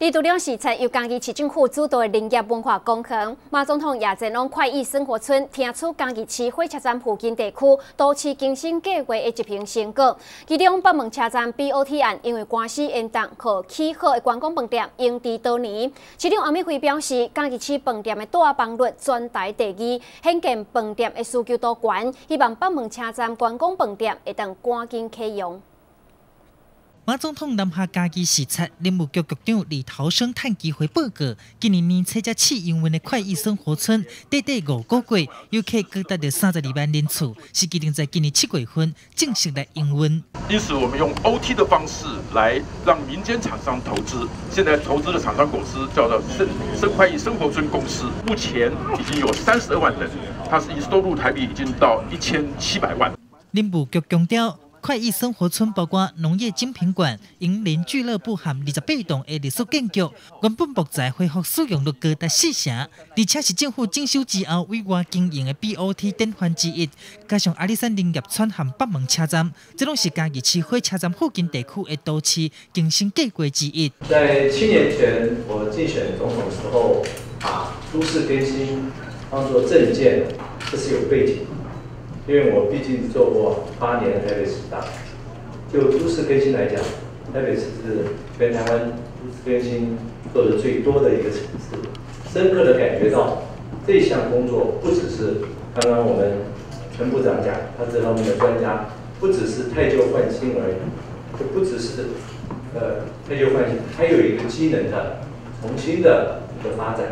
李都亮视察由江义市政府主导的林业文化工程，马总统也前往快意生活村，听取江义市火车站附近地区都市更新计划的一篇成果。其中北门车站 BOT 案因为官司延宕，可起好的观光饭店延迟多年。市长阿美辉表示，江义市饭店的大房率全台第二，显见饭店的需求多悬，希望北门车站观光饭店会当赶紧启用。马总统南下家己视察，林务局局长李涛生趁机会报告，今年年初才起营运的快意生活村，短短五个月，游客高达了三十二万人次，是决定在今年七月份正式来营运。因此，我们用 OT 的方式来让民间厂商投资。现在投资的厂商公司叫做生生快意生活村公司，目前已经有三十二万人，它是以收入台币已经到一千七百万。林务局强调。快意生活村包括农业精品馆、银林俱乐部和二十八栋的历史建筑，原本木材恢复使用率高达四成，而且是政府征收之后委外经营的 BOT 典范之一。加上阿里山林业村和北门车站，这拢是嘉义市火车站附近地区的都市更新计划之一。在七年前我竞选总统的时候，把都市更新当做政见，这是有背景。因为我毕竟做过八年台北市大，就都市更新来讲，台北市是全台湾都市更新做的最多的一个城市。深刻的感觉到这项工作不只是刚刚我们陈部长讲，他这方面的专家，不只是太旧换新而已，就不只是呃太旧换新，还有一个机能的重新的一个发展。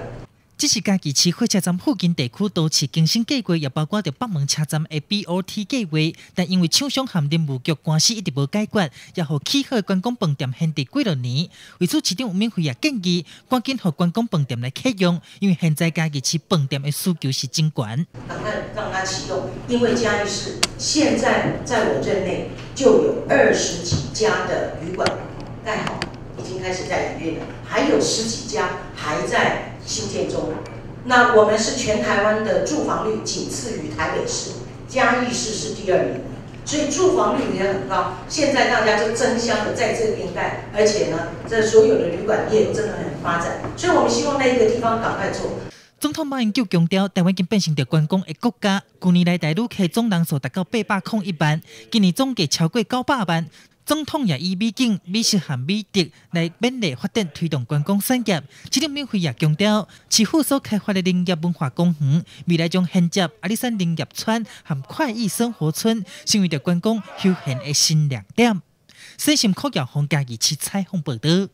这是家己市火车站附近地区多次更新计划，也包括着北门车站的 BOT 计划，但因为厂商和林务局关系一直无解决，也互起好观光饭店限地几多年。为此，市长吴明辉也建议赶紧和观光饭店来启用，因为现在家己市饭店的需求是真悬。赶快让它启用，因为嘉义市现在在我任内就有二十几家的旅馆盖好，已经开始在营运了，还有十几家还在。新建中，那我们是全台湾的住房率仅次于台北市，嘉义市是第二名，所以住房率也很高。现在大家就争相的在这边盖，而且呢，这所有的旅馆业真的很发展，所以我们希望那一个地方赶快做。总统马英九强调，台湾已经变成着观光的国家，去年来台旅客总人数达到八百空一万，今年总计超过九百万。总统也以美景、美食和美德来勉励发展推动观光产业。其中，免费也强调，市府所开发的林业文化公园，未来将衔接阿里山林业村和快意生活村，成为着观光休闲的新亮点。新新科技红家一起彩虹报道。